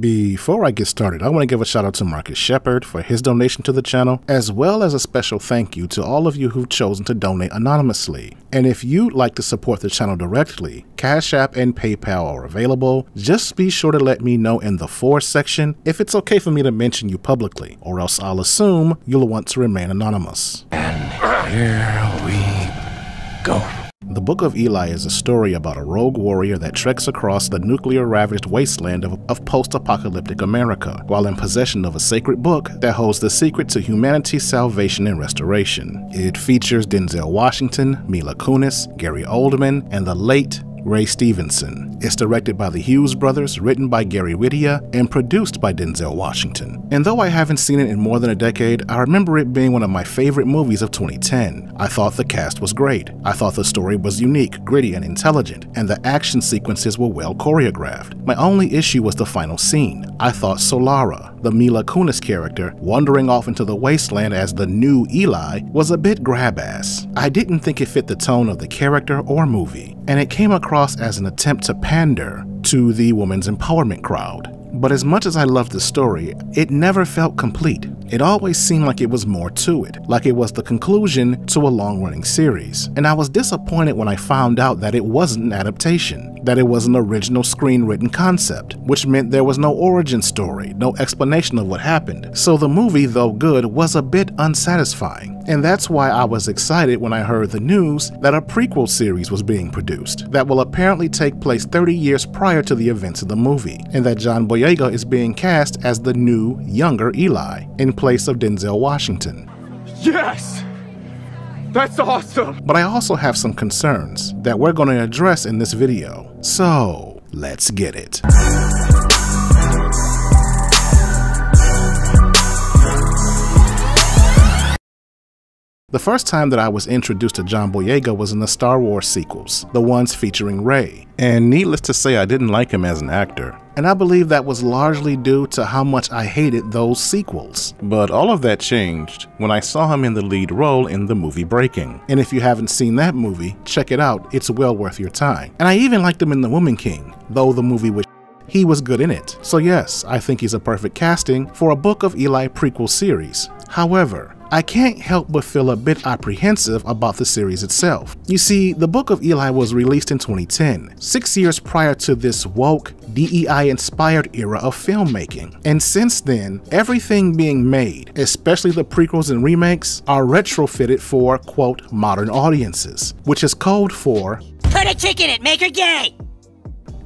Before I get started, I want to give a shout out to Marcus Shepard for his donation to the channel, as well as a special thank you to all of you who've chosen to donate anonymously. And if you'd like to support the channel directly, Cash App and PayPal are available. Just be sure to let me know in the for section if it's okay for me to mention you publicly, or else I'll assume you'll want to remain anonymous. And here we Book of Eli is a story about a rogue warrior that treks across the nuclear ravaged wasteland of, of post apocalyptic America while in possession of a sacred book that holds the secret to humanity's salvation and restoration. It features Denzel Washington, Mila Kunis, Gary Oldman, and the late Ray Stevenson. It's directed by the Hughes brothers, written by Gary Whitta, and produced by Denzel Washington. And though I haven't seen it in more than a decade, I remember it being one of my favorite movies of 2010. I thought the cast was great. I thought the story was unique, gritty, and intelligent, and the action sequences were well choreographed. My only issue was the final scene. I thought Solara, the Mila Kunis character, wandering off into the wasteland as the new Eli, was a bit grab ass. I didn't think it fit the tone of the character or movie, and it came across as an attempt to pander to the women's empowerment crowd. But as much as I loved the story, it never felt complete. It always seemed like it was more to it, like it was the conclusion to a long running series. And I was disappointed when I found out that it wasn't an adaptation, that it was an original screen written concept, which meant there was no origin story, no explanation of what happened. So the movie, though good, was a bit unsatisfying. And that's why I was excited when I heard the news that a prequel series was being produced that will apparently take place 30 years prior to the events of the movie, and that John Boyega is being cast as the new, younger Eli, in place of Denzel Washington. Yes! That's awesome! But I also have some concerns that we're going to address in this video. So, let's get it. The first time that I was introduced to John Boyega was in the Star Wars sequels, the ones featuring Rey. And needless to say, I didn't like him as an actor. And I believe that was largely due to how much I hated those sequels. But all of that changed when I saw him in the lead role in the movie Breaking. And if you haven't seen that movie, check it out, it's well worth your time. And I even liked him in The Woman King, though the movie was he was good in it. So yes, I think he's a perfect casting for a Book of Eli prequel series. However, I can't help but feel a bit apprehensive about the series itself. You see, the Book of Eli was released in 2010, six years prior to this woke, DEI inspired era of filmmaking. And since then, everything being made, especially the prequels and remakes, are retrofitted for, quote, modern audiences, which is code for Put a chick in it, make her gay!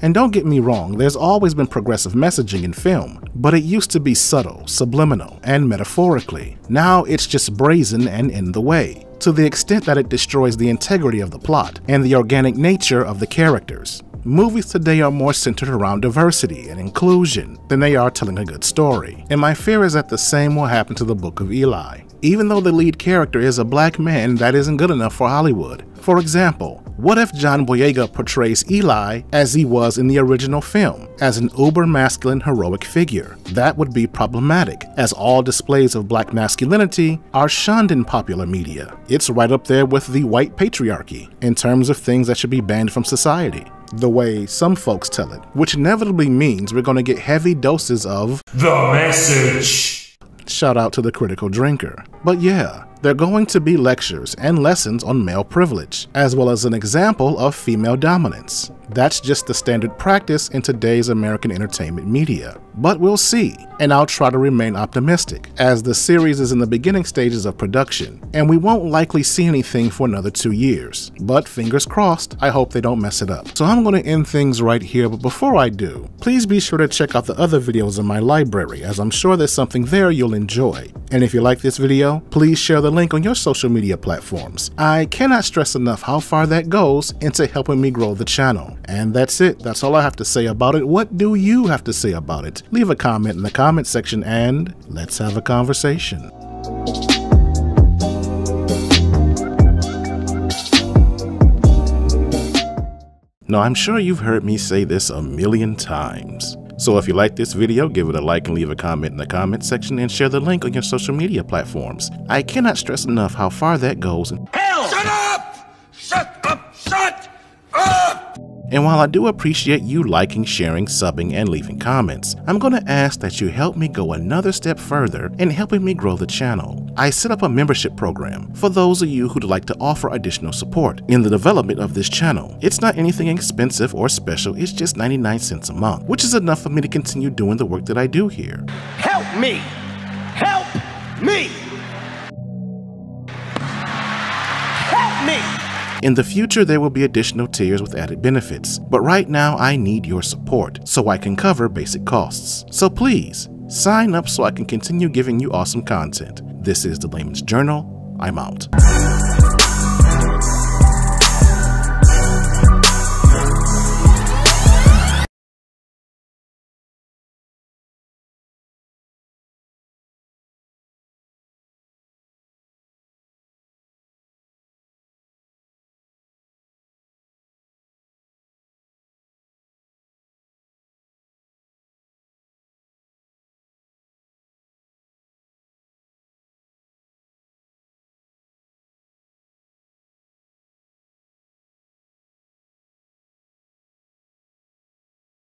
And don't get me wrong, there's always been progressive messaging in film, but it used to be subtle, subliminal, and metaphorically. Now it's just brazen and in the way, to the extent that it destroys the integrity of the plot and the organic nature of the characters. Movies today are more centered around diversity and inclusion than they are telling a good story, and my fear is that the same will happen to the Book of Eli. Even though the lead character is a black man, that isn't good enough for Hollywood. For example, what if John Boyega portrays Eli as he was in the original film, as an uber masculine heroic figure? That would be problematic, as all displays of black masculinity are shunned in popular media. It's right up there with the white patriarchy in terms of things that should be banned from society the way some folks tell it, which inevitably means we're going to get heavy doses of the message. Shout out to the critical drinker. But yeah, there are going to be lectures and lessons on male privilege, as well as an example of female dominance. That's just the standard practice in today's American entertainment media. But we'll see, and I'll try to remain optimistic, as the series is in the beginning stages of production, and we won't likely see anything for another two years. But fingers crossed, I hope they don't mess it up. So I'm going to end things right here, but before I do, please be sure to check out the other videos in my library, as I'm sure there's something there you'll enjoy. And if you like this video, please share the link on your social media platforms. I cannot stress enough how far that goes into helping me grow the channel. And that's it. That's all I have to say about it. What do you have to say about it? Leave a comment in the comment section and let's have a conversation. Now, I'm sure you've heard me say this a million times. So if you like this video, give it a like and leave a comment in the comment section and share the link on your social media platforms. I cannot stress enough how far that goes. Hell! Shut up! Shut up! Shut up! And while I do appreciate you liking, sharing, subbing, and leaving comments, I'm going to ask that you help me go another step further in helping me grow the channel. I set up a membership program for those of you who'd like to offer additional support in the development of this channel. It's not anything expensive or special, it's just 99 cents a month, which is enough for me to continue doing the work that I do here. Help me! Help me! Help me! In the future, there will be additional tiers with added benefits, but right now I need your support so I can cover basic costs. So please, sign up so I can continue giving you awesome content. This is the Layman's Journal. I'm out.